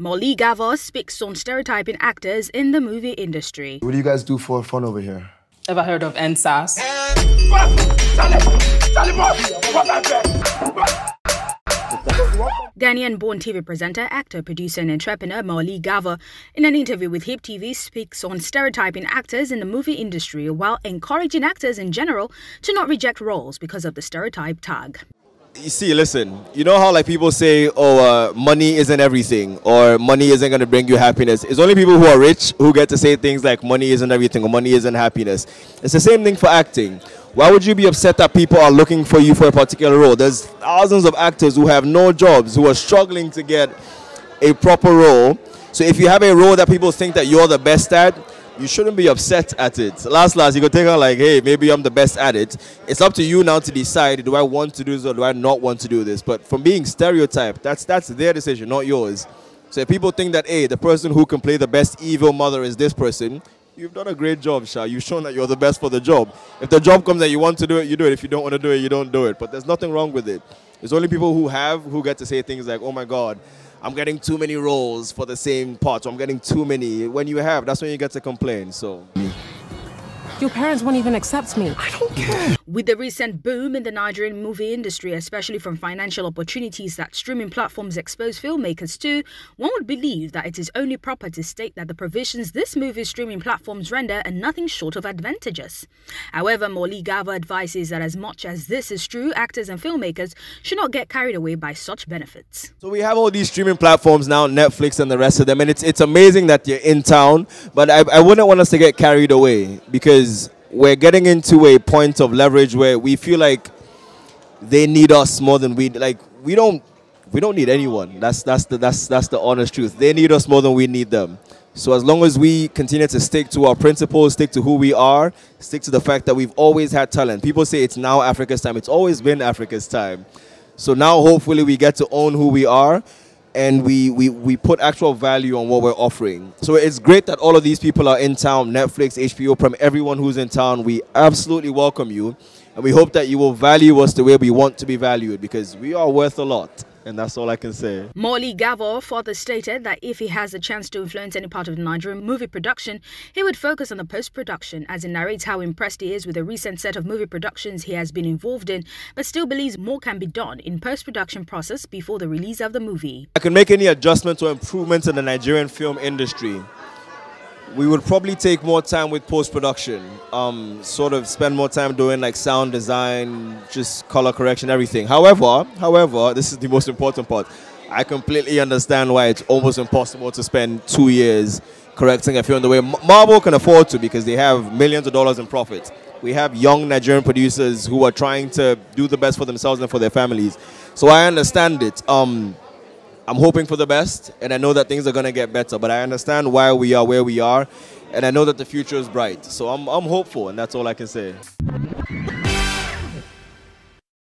Mawuli Gavor speaks on stereotyping actors in the movie industry. What do you guys do for fun over here? Ever heard of NSAS? Ghanaian born TV presenter, actor, producer, and entrepreneur Mawuli Gavor, in an interview with Hip TV, speaks on stereotyping actors in the movie industry while encouraging actors in general to not reject roles because of the stereotype tag. You see, listen, you know how like people say, oh, uh, money isn't everything or money isn't going to bring you happiness. It's only people who are rich who get to say things like money isn't everything or money isn't happiness. It's the same thing for acting. Why would you be upset that people are looking for you for a particular role? There's thousands of actors who have no jobs, who are struggling to get a proper role. So if you have a role that people think that you're the best at, you shouldn't be upset at it. Last, last, you could take on like, hey, maybe I'm the best at it. It's up to you now to decide: do I want to do this or do I not want to do this? But from being stereotyped, that's that's their decision, not yours. So if people think that, hey, the person who can play the best evil mother is this person, You've done a great job, Sha. You've shown that you're the best for the job. If the job comes that you want to do it, you do it. If you don't want to do it, you don't do it. But there's nothing wrong with it. It's only people who have who get to say things like, oh my God, I'm getting too many roles for the same part. I'm getting too many. When you have, that's when you get to complain. So. Your parents won't even accept me. I don't care. With the recent boom in the Nigerian movie industry, especially from financial opportunities that streaming platforms expose filmmakers to, one would believe that it is only proper to state that the provisions this movie streaming platforms render are nothing short of advantageous. However, Mawuli Gavor advises that as much as this is true, actors and filmmakers should not get carried away by such benefits. So we have all these streaming platforms now, Netflix and the rest of them, and it's it's amazing that you're in town, but I, I wouldn't want us to get carried away because we're getting into a point of leverage where we feel like they need us more than we like. We don't we don't need anyone. That's that's the that's that's the honest truth. They need us more than we need them. So as long as we continue to stick to our principles, stick to who we are, stick to the fact that we've always had talent. People say it's now Africa's time. It's always been Africa's time. So now hopefully we get to own who we are and we, we, we put actual value on what we're offering. So it's great that all of these people are in town Netflix, HBO, from everyone who's in town. We absolutely welcome you, and we hope that you will value us the way we want to be valued because we are worth a lot. And that's all I can say. Mawuli Gavor further stated that if he has a chance to influence any part of the Nigerian movie production, he would focus on the post production, as he narrates how impressed he is with the recent set of movie productions he has been involved in, but still believes more can be done in post production process before the release of the movie. I can make any adjustments or improvements in the Nigerian film industry we would probably take more time with post production. Um, sort of spend more time doing like sound design, just color correction, everything. However, however, this is the most important part. I completely understand why it's almost impossible to spend two years correcting a film the way Marvel can afford to because they have millions of dollars in profit. We have young Nigerian producers who are trying to do the best for themselves and for their families. So I understand it. Um, I'm hoping for the best, and I know that things are going to get better. But I understand why we are where we are, and I know that the future is bright. So I'm, I'm hopeful, and that's all I can say.